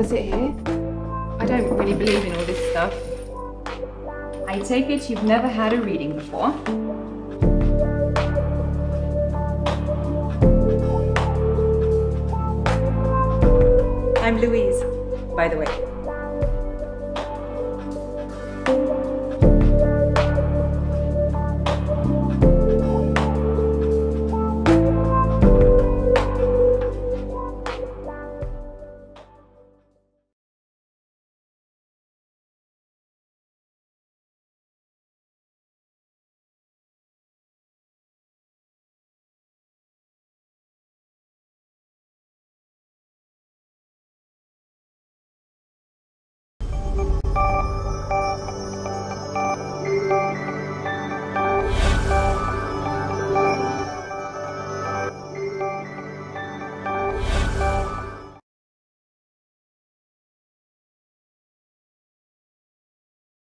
I don't really believe in all this stuff. I take it you've never had a reading before? I'm Louise, by the way. you